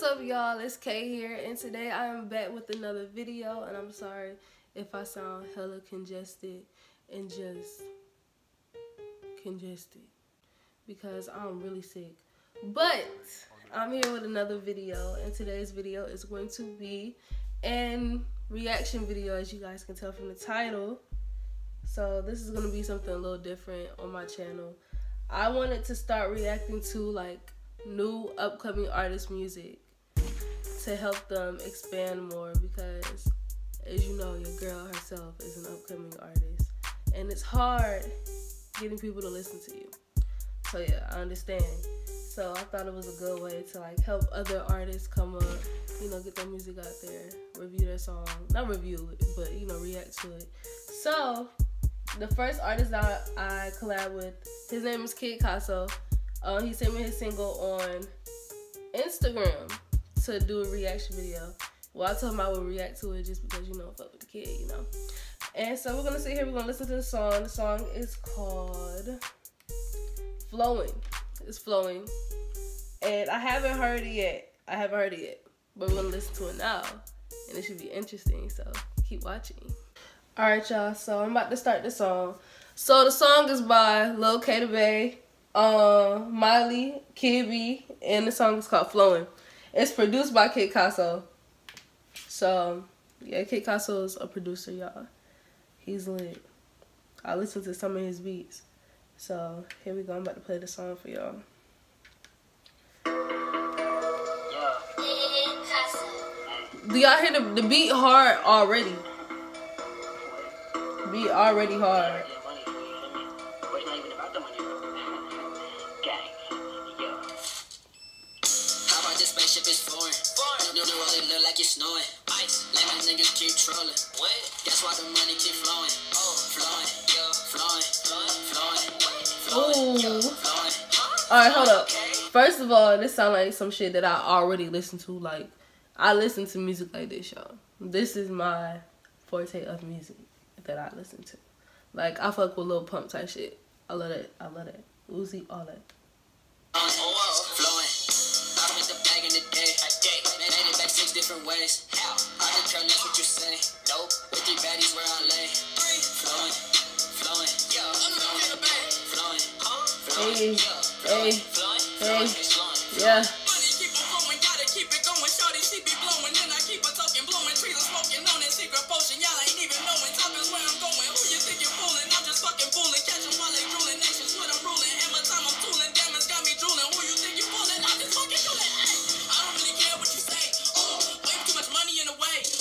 what's up y'all? It's Kay here and today I am back with another video and I'm sorry if I sound hella congested and just congested because I'm really sick. But I'm here with another video and today's video is going to be an reaction video as you guys can tell from the title. So this is going to be something a little different on my channel. I wanted to start reacting to like new upcoming artist music to help them expand more because as you know your girl herself is an upcoming artist. And it's hard getting people to listen to you. So yeah i understand. So i thought it was a good way to like help other artists come up you know get their music out there review their song. Not review it but you know react to it. So the first artist that i collab with his name is Kiid Casso uh, he sent me his single on Instagram to do a reaction video. Well, I told him I would react to it just because, you know, fuck with the kid, you know. And so we're going to sit here, we're going to listen to the song. The song is called Flowing. It's Flowing. And I haven't heard it yet. I haven't heard it yet. But we're going to listen to it now. And it should be interesting, so keep watching. Alright, y'all. So I'm about to start the song. So the song is by Lil K Bae uh, Miley, Kid and the song is called Flowing. It's produced by Kiid Casso. So, yeah, Kiid Casso is a producer, y'all. He's lit. I listened to some of his beats. So, here we go. I'm about to play the song for y'all. Do y'all hear the, the beat hard already? Beat already hard. Snowing. Ice, let my niggas keep trolling. What? That's why the money keep flowing. Oh, flowing, yo, flowing, flowing, flowing, flowing. All right, hold up. First of all, this sound like some shit that I already listened to. Like, I listen to music like this, y'all. This is my forte of music that I listen to. Like, I fuck with Lil Pump type shit. I love that. I love that. Uzi, all that. Different ways. How? I can care less what you say. Nope. With the baddies where I lay. Flowing, flowing, yo, flowing, flowing, hey, hey, hey, yeah. Keep it going, shorty, she be blowing, then I keep her talking, blowing, trees smoking on that secret potion. Y'all ain't even knowing, top is where I'm going.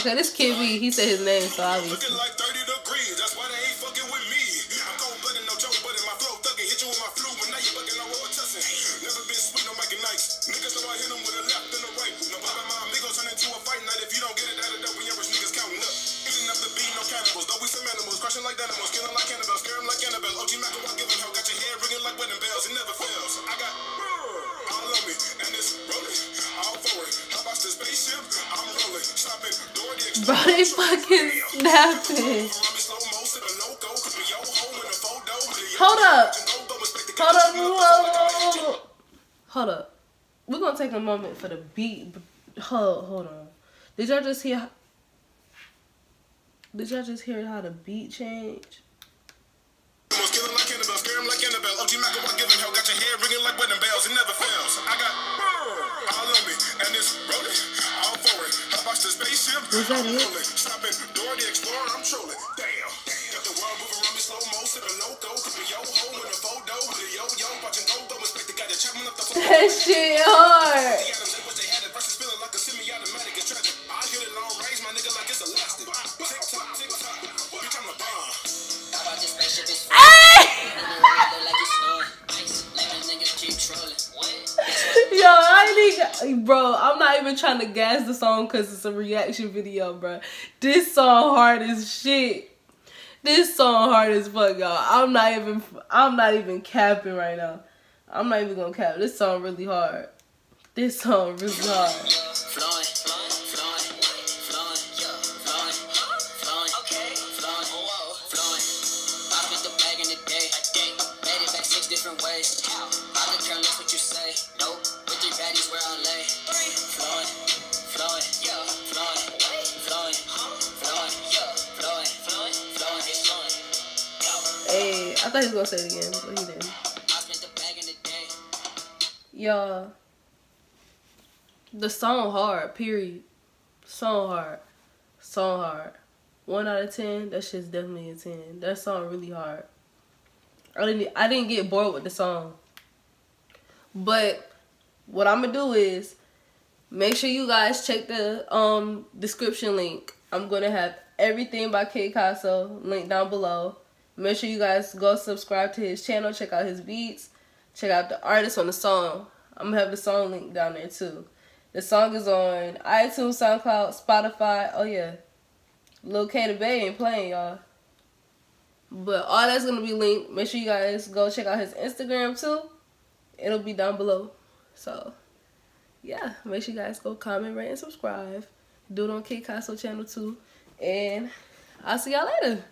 Okay, this Kid B, he said his name, so obviously. Bro, they ain't fucking with me. I'm cold blooded, no joke, but in my flow, thugging, hit you snapping. Hold up. Hold up. Hold up. Hold up. We're gonna take a moment for the beat. Hold, hold on. Did you don't get it added just hear Did y'all just hear how the beat changed? Skillin' like Annabelle, scare him like Annabelle. OG McElroy giving hell, got your hair ringing like wedding bells. It never fails. I got all on me, and it's rolling, all Bro, they fucking snapping. Hold up. Hold up. Whoa, Hold up. We're gonna take a moment for the beat. Hold, hold on. Did y'all just hear? Did y'all just hear how the beat changed? Watch the spaceship, Was that it? Stopping, Dora the Explorer, I'm trolling. Damn. Got the world moving around me slow mo, sipping loco. Could be yo ho in a photo with a yo yo. Watching go go, expect the guy to chopping up the phone. That shit hard. The Adams, they had it. Versus feeling like a semi-automatic. It's tragic. Bro. I'm not even trying to gas the song because it's a reaction video, bro. This song hard as shit. This song hard as fuck, y'all. I'm not even, I'm not even capping right now. I'm not even gonna cap. This song really hard. This song really hard. Flowing, flowing. I spent the bag in the day, made I thought he was gonna say it again, but he didn't. Y'all, the song hard. Period. Song hard. Song hard. One out of ten. That shit's definitely a ten. That song really hard. I didn't. I didn't get bored with the song. But what I'm gonna do is make sure you guys check the um description link. I'm gonna have everything by K Caso linked down below. Make sure you guys go subscribe to his channel, check out his beats, check out the artist on the song. I'm gonna have the song link down there too. The song is on iTunes, SoundCloud, Spotify. Oh yeah, Lil K Bae ain't playing y'all. But all that's gonna be linked. Make sure you guys go check out his Instagram too. It'll be down below. So yeah, make sure you guys go comment, rate, and subscribe. Do it on K Caso channel too. And I'll see y'all later.